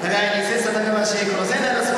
互いに切磋琢磨しこの仙台のスポ